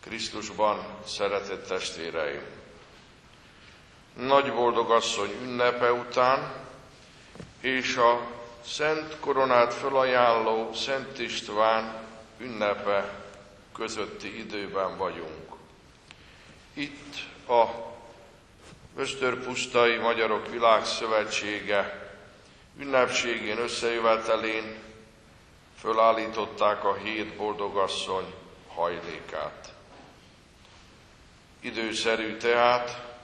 Krisztusban, szeretett testvéreim! Nagy boldog asszony ünnepe után, és a Szent Koronát felajánló Szent István ünnepe közötti időben vagyunk. Itt a Ösztörpusztai Magyarok Világszövetsége ünnepségén összejövetelén fölállították a hét boldogasszony hajlékát. Időszerű tehát,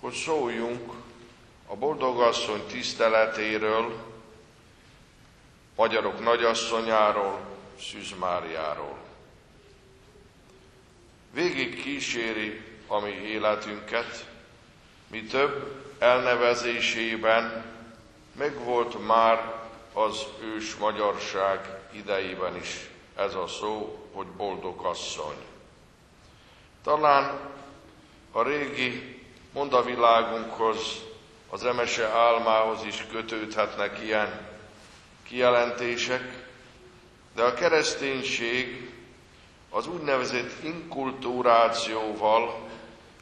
hogy szóljunk a boldogasszony tiszteletéről, magyarok nagyasszonyáról, Szűz Máriáról. Végig kíséri a mi életünket, mi több elnevezésében megvolt már az ős magyarság idejében is ez a szó, hogy boldog asszony. Talán a régi mondavilágunkhoz, az emese álmához is kötődhetnek ilyen kijelentések, de a kereszténység az úgynevezett inkulturációval,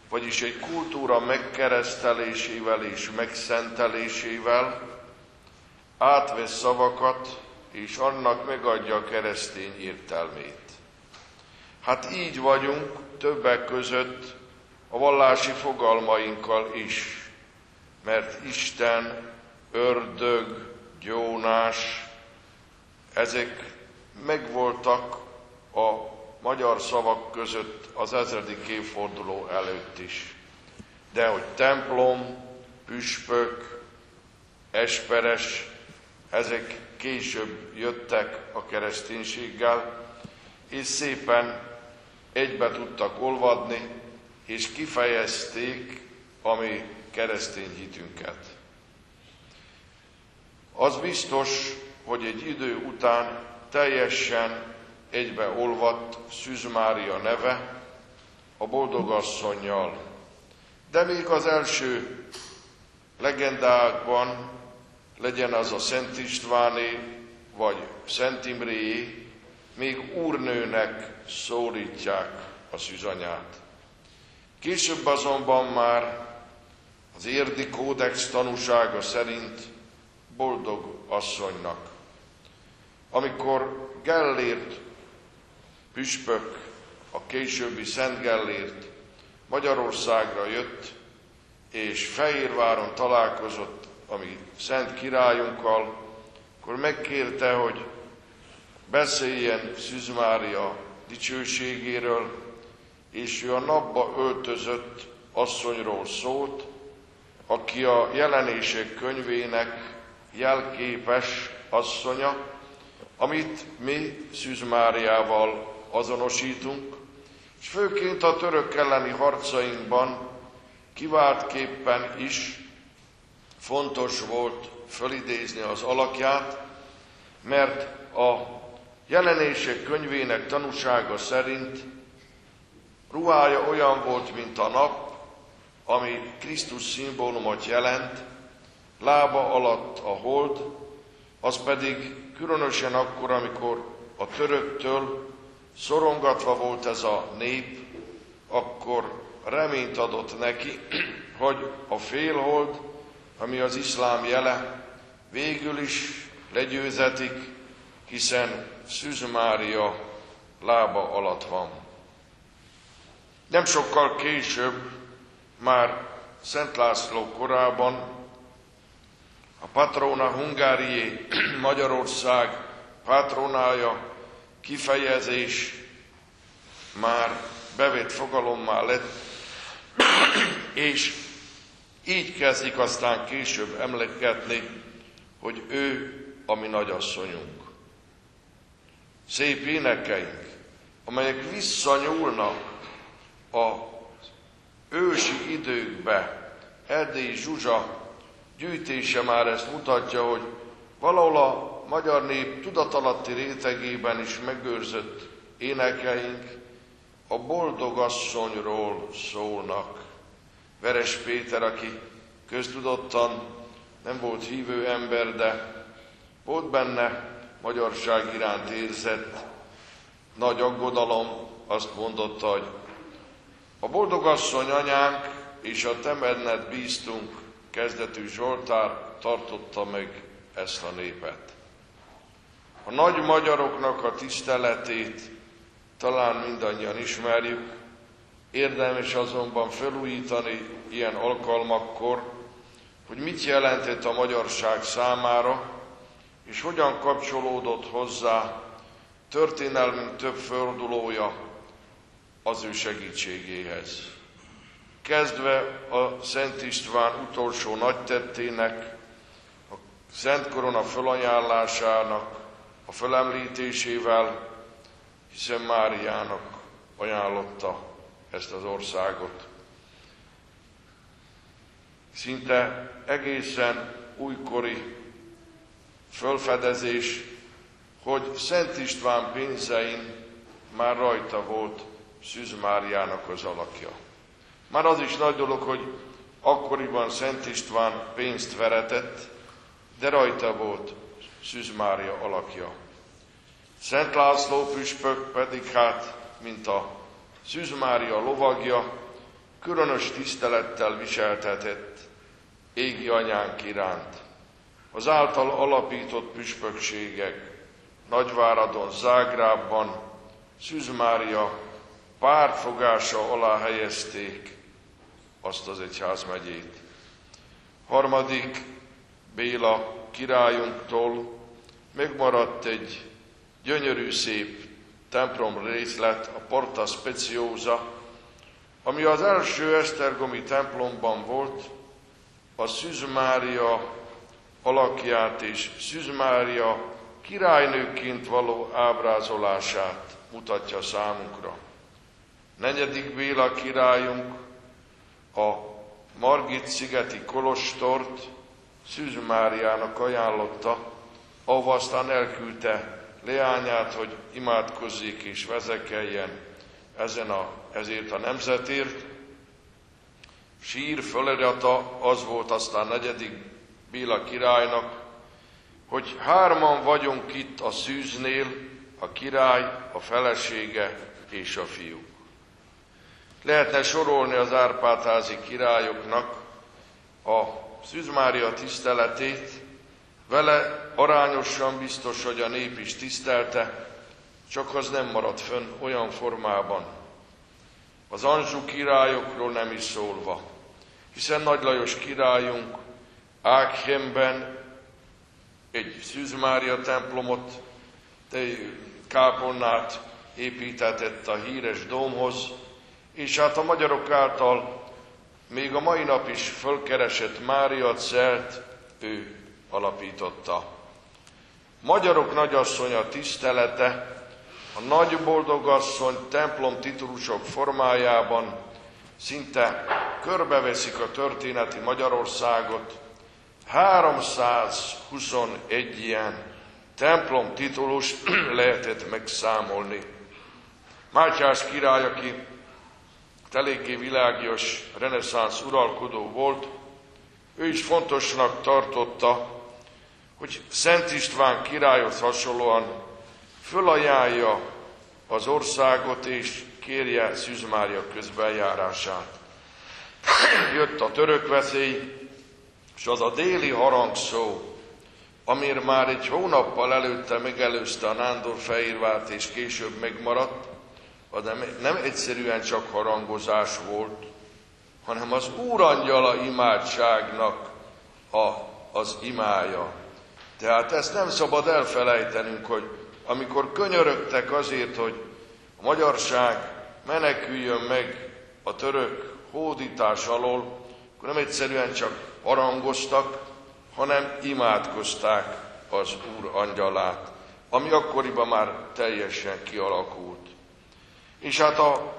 vagyis egy kultúra megkeresztelésével és megszentelésével átvesz szavakat, és annak megadja a keresztény értelmét. Hát így vagyunk többek között a vallási fogalmainkkal is, mert Isten, ördög, gyónás, ezek megvoltak a magyar szavak között az ezredik évforduló előtt is. De hogy templom, püspök, esperes, ezek később jöttek a kereszténységgel, és szépen egybe tudtak olvadni, és kifejezték a mi keresztény hitünket. Az biztos, hogy egy idő után teljesen egybe olvadt Szűz Mária neve a boldogasszonynal. De még az első legendákban, legyen az a Szent Istváné, vagy Szent Imréé, még úrnőnek szólítják a szűzanyát. Később azonban már az érdi kódex tanúsága szerint boldog asszonynak. Amikor Gellért püspök, a későbbi Szent Gellért Magyarországra jött, és Fehérváron találkozott a mi Szent királyunkkal, akkor megkérte, hogy beszéljen Szűz dicsőségéről, és ő a napba öltözött asszonyról szólt, aki a jelenések könyvének jelképes asszonya, amit mi Szűz azonosítunk, és főként a török elleni harcainkban kiváltképpen is fontos volt fölidézni az alakját, mert a jelenések könyvének tanúsága szerint ruhája olyan volt, mint a nap, ami Krisztus szimbólumot jelent, lába alatt a hold, az pedig különösen akkor, amikor a töröktől Szorongatva volt ez a nép, akkor reményt adott neki, hogy a félhold, ami az iszlám jele, végül is legyőzetik, hiszen Szűz lába alatt van. Nem sokkal később, már Szent László korában, a patrona Hungárié Magyarország patronája kifejezés már bevett fogalommá lett, és így kezdik aztán később emlékezni, hogy ő a mi nagyasszonyunk. Szép énekeink, amelyek visszanyúlnak a ősi időkbe, Erdélyi Zsuzsa gyűjtése már ezt mutatja, hogy valahol a magyar nép tudatalatti rétegében is megőrzött énekeink a boldogasszonyról szólnak. Veres Péter, aki köztudottan nem volt hívő ember, de Volt benne magyarság iránt érzett nagy aggodalom, azt mondotta, hogy a boldogasszony anyánk és a te benned bíztunk kezdetű Zsoltár tartotta meg ezt a népet. A nagy magyaroknak a tiszteletét talán mindannyian ismerjük, érdemes azonban felújítani ilyen alkalmakkor, hogy mit jelentett a magyarság számára, és hogyan kapcsolódott hozzá történelmünk több fordulója az ő segítségéhez. Kezdve a Szent István utolsó nagytettének, a Szent Korona felajánlásának, a felemlítésével, hiszen Máriának ajánlotta ezt az országot. Szinte egészen újkori fölfedezés, hogy Szent István pénzein már rajta volt Szűz Máriának az alakja. Már az is nagy dolog, hogy akkoriban Szent István pénzt veretett, de rajta volt Szűz Mária alakja. Szent László püspök pedig hát, mint a Szűz Mária lovagja, különös tisztelettel viseltetett égi anyánk iránt. Az által alapított püspökségek Nagyváradon, Zágrában, Szűz Mária pártfogása alá helyezték azt az egyházmegyét. Harmadik Béla királyunktól megmaradt egy gyönyörű szép templom részlet, a Porta Speciosa, ami az első Esztergomi templomban volt, a Szűz alakját és Szűz királynőként való ábrázolását mutatja számunkra. Negyedik Béla királyunk a Margit szigeti kolostort Szűz Máriának ajánlotta, ahova aztán elküldte leányát, hogy imádkozzék és vezekeljen ezen a, ezért a nemzetért. Sír fölerata az volt aztán negyedik Béla királynak, hogy hárman vagyunk itt a szűznél, a király, a felesége és a fiú. Lehetne sorolni az Árpádházi királyoknak a Szűzmária tiszteletét, vele arányosan biztos, hogy a nép is tisztelte, csak az nem maradt fönn olyan formában. Az Anzsú királyokról nem is szólva, hiszen Nagy Lajos királyunk Ákhemben egy Szűzmária templomot, kápolnát építetett a híres dómhoz, és hát a magyarok által még a mai nap is fölkeresett Mária Celt ő alapította. Magyarok nagyasszonya tisztelete a nagy boldogasszony templom titulusok formájában szinte körbeveszik a történeti Magyarországot, 321 ilyen templom titulus lehetett megszámolni. Mátyás király, aki eléggé világias reneszánsz uralkodó volt, ő is fontosnak tartotta, hogy Szent István királyhoz hasonlóan fölajánlja az országot és kérje Szűz Mária közbenjárását. Jött a török veszély, és az a déli harangszó, amir már egy hónappal előtte megelőzte a Nándorfehérvárt, és később megmaradt, az nem, nem egyszerűen csak harangozás volt, hanem az úrangyala imádságnak a, az imája. Tehát ezt nem szabad elfelejtenünk, hogy amikor könyörögtek azért, hogy a magyarság meneküljön meg a török hódítás alól, akkor nem egyszerűen csak harangoztak, hanem imádkozták az Úr angyalát, ami akkoriban már teljesen kialakult. És hát a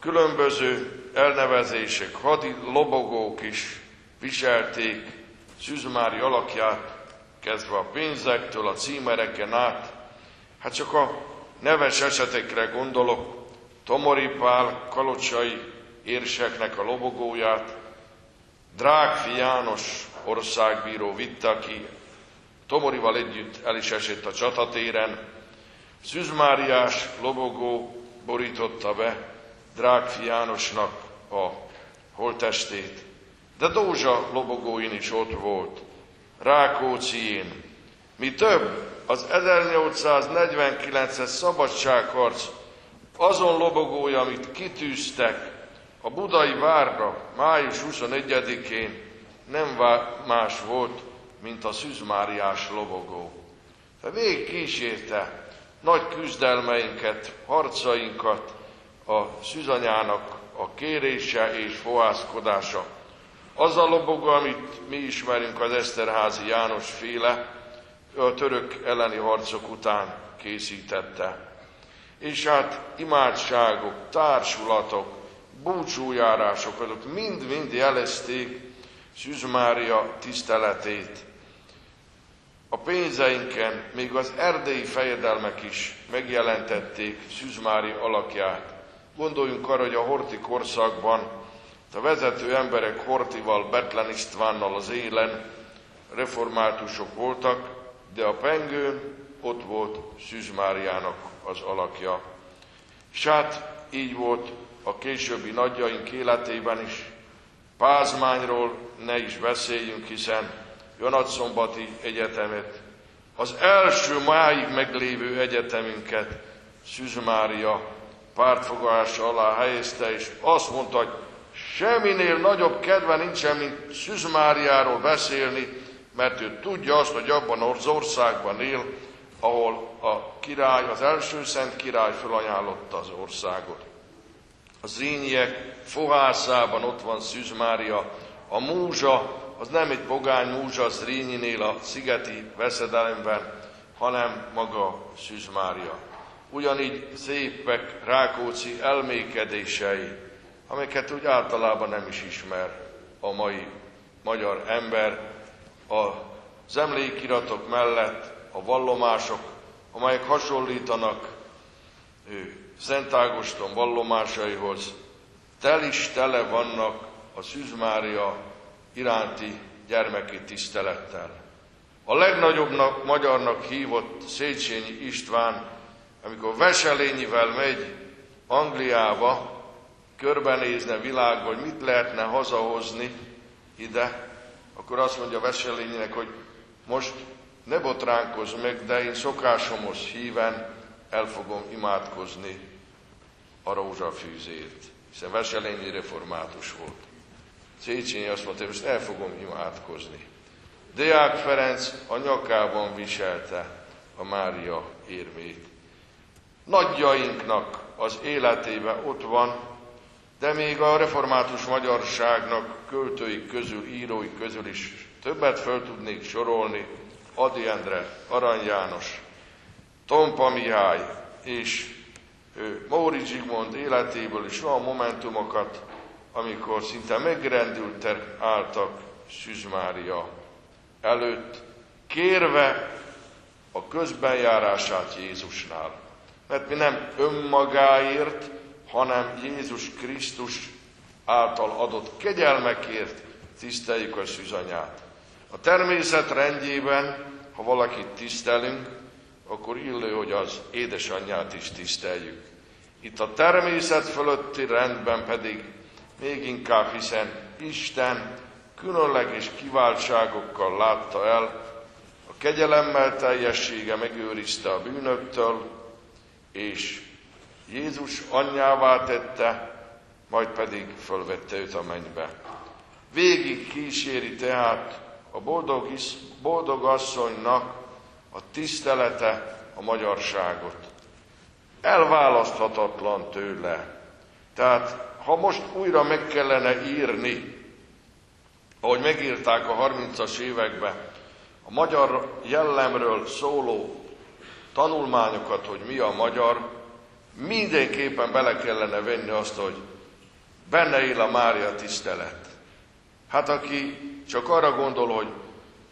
különböző elnevezések, hadi lobogók is viselték Szűzmári alakját, kezdve a pénzektől, a címereken át. Hát csak a neves esetekre gondolok, Tomori Pál kalocsai érseknek a lobogóját, Drágfi János országbíró vitte, aki Tomorival együtt el is esett a csatatéren. Szűzmáriás lobogó borította be Drágfi Jánosnak a holtestét. De Dózsa lobogóin is ott volt, Rákóczién. Mi több, az 1849-es szabadságharc azon lobogója, amit kitűztek a budai várra május 21-én nem más volt, mint a szűzmáriás lobogó. De végig kísérte nagy küzdelmeinket, harcainkat a szűzanyának a kérése és fohászkodása. Az a lobogó, amit mi ismerünk az Eszterházi János féle, a török elleni harcok után készítette. És hát imádságok, társulatok, búcsújárások, azok mind-mind jelezték Szűz tiszteletét. A pénzeinken még az erdélyi fejedelmek is megjelentették Szűz alakját. Gondoljunk arra, hogy a horti korszakban a vezető emberek Hortival, Betlen Istvánnal az élen reformátusok voltak, de a pengőn ott volt Szűz az alakja. És hát így volt a későbbi nagyjaink életében is. Pázmányról ne is beszéljünk, hiszen Jonatszombati Egyetemet, az első máig meglévő egyetemünket Szűz Mária pártfogása alá helyezte, és azt mondta, hogy semminél nagyobb kedve nincsen, mint Szűz Máriáról beszélni, mert ő tudja azt, hogy abban az országban él, ahol a király, az első szent király felajánlotta az országot. A zínyiek fohászában ott van Szűz a múzsa, az nem egy pogány múzsa az Rínyinél a szigeti veszedelemben, hanem maga Szűz. Ugyanígy szépek Rákóczi elmékedései, amiket úgy általában nem is ismer a mai magyar ember, az emlékiratok mellett a vallomások, amelyek hasonlítanak Szent Ágoston vallomásaihoz, tel is tele vannak a Szűz Mária iránti gyermeki tisztelettel. A legnagyobbnak magyarnak hívott Széchenyi István, amikor Veselényivel megy Angliába, körbenézne világba, hogy mit lehetne hazahozni ide, akkor azt mondja Veselényinek, hogy most ne botránkozz meg, de én szokásomhoz híven el fogom imádkozni a rózsafűzét, hiszen Veselényi református volt. Széchenyi azt mondta, hogy most el fogom imádkozni. Deák Ferenc a nyakában viselte a Mária érmét. Nagyjainknak az életében ott van, de még a református magyarságnak költői közül, írói közül is többet föl tudnék sorolni, Adi Endre, Arany János, Tompa Mihály és Móri Zsigmond életéből is olyan momentumokat, amikor szinte megrendültek álltak Szűz Mária előtt, kérve a közbenjárását Jézusnál. Mert mi nem önmagáért, hanem Jézus Krisztus által adott kegyelmekért tiszteljük a szűzanyát. A természet rendjében, ha valakit tisztelünk, akkor illő, hogy az édesanyját is tiszteljük. Itt a természet fölötti rendben pedig még inkább, hiszen Isten különleges kiváltságokkal látta el, a kegyelemmel teljessége megőrizte a bűnöktől, és Jézus anyjává tette, majd pedig fölvette őt a mennybe. Végig kíséri tehát a boldog, boldog asszonynak a tisztelete a magyarságot. Elválaszthatatlan tőle. Tehát ha most újra meg kellene írni, ahogy megírták a 30-as években, a magyar jellemről szóló tanulmányokat, hogy mi a magyar, mindenképpen bele kellene venni azt, hogy benne él a Mária tisztelet. Hát aki csak arra gondol, hogy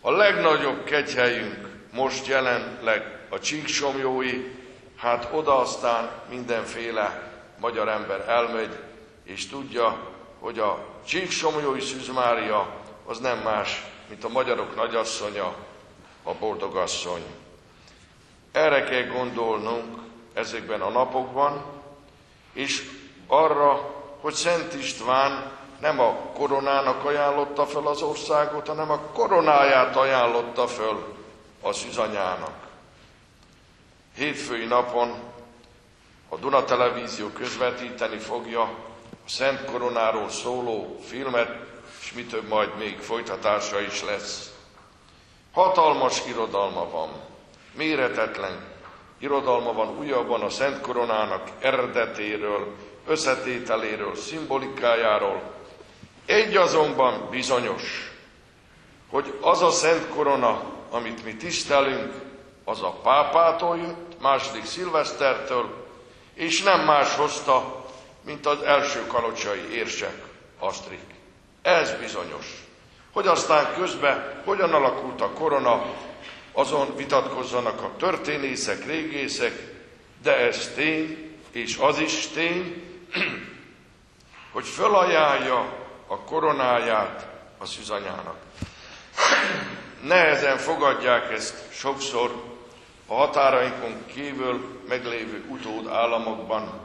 a legnagyobb kegyhelyünk most jelenleg a csíksomjói, hát oda aztán mindenféle magyar ember elmegy, és tudja, hogy a Csíksomjói Szűz Mária az nem más, mint a magyarok nagyasszonya, a boldogasszony. Erre kell gondolnunk ezekben a napokban, és arra, hogy Szent István nem a koronának ajánlotta fel az országot, hanem a koronáját ajánlotta föl a szüzanyának. Hétfői napon a Duna Televízió közvetíteni fogja a Szent Koronáról szóló filmet, és mi több majd még folytatása is lesz. Hatalmas irodalma van, méretetlen irodalma van újabban a Szent Koronának eredetéről, összetételéről, szimbolikájáról. Egy azonban bizonyos, hogy az a Szent Korona, amit mi tisztelünk, az a pápától jött, második szilvesztertől, és nem más hozta, mint az első kalocsai érsek, Asztrik. Ez bizonyos. Hogy aztán közben hogyan alakult a korona, azon vitatkozzanak a történészek, régészek, de ez tény, és az is tény, hogy fölajánlja a koronáját a szüzanyának. Nehezen fogadják ezt sokszor a határainkon kívül meglévő utód államokban.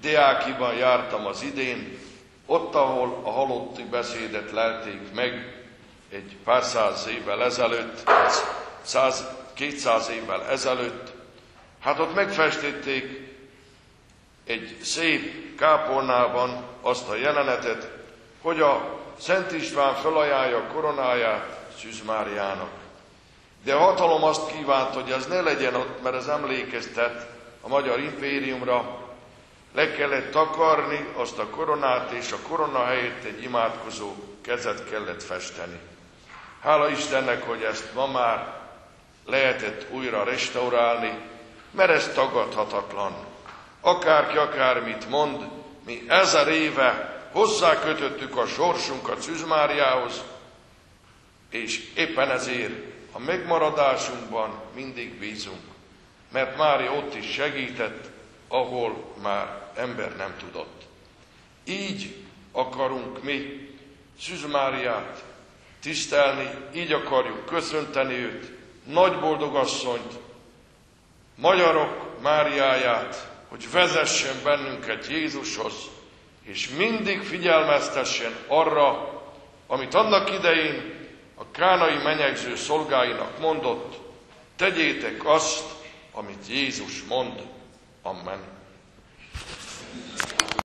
Deákiban jártam az idén, ott, ahol a halotti beszédet lelték meg egy pár száz évvel ezelőtt, száz, kétszáz évvel ezelőtt, hát ott megfestették egy szép kápolnában azt a jelenetet, hogy a Szent István felajánlja koronáját Szűz Máriának. De a hatalom azt kívánt, hogy ez ne legyen ott, mert ez emlékeztet a magyar impériumra, le kellett takarni azt a koronát, és a korona helyett egy imádkozó kezet kellett festeni. Hála Istennek, hogy ezt ma már lehetett újra restaurálni, mert ez tagadhatatlan. Akárki akármit mond, mi ezer éve hozzákötöttük a sorsunkat Szűzmáriához, és éppen ezért a megmaradásunkban mindig bízunk, mert Mária ott is segített, ahol már ember nem tudott. Így akarunk mi Szűzmáriát tisztelni, így akarjuk köszönteni őt, nagy boldogasszonyt, magyarok Máriáját, hogy vezessen bennünket Jézushoz, és mindig figyelmeztessen arra, amit annak idején a kánai menyegző szolgáinak mondott, tegyétek azt, amit Jézus mond. Amen.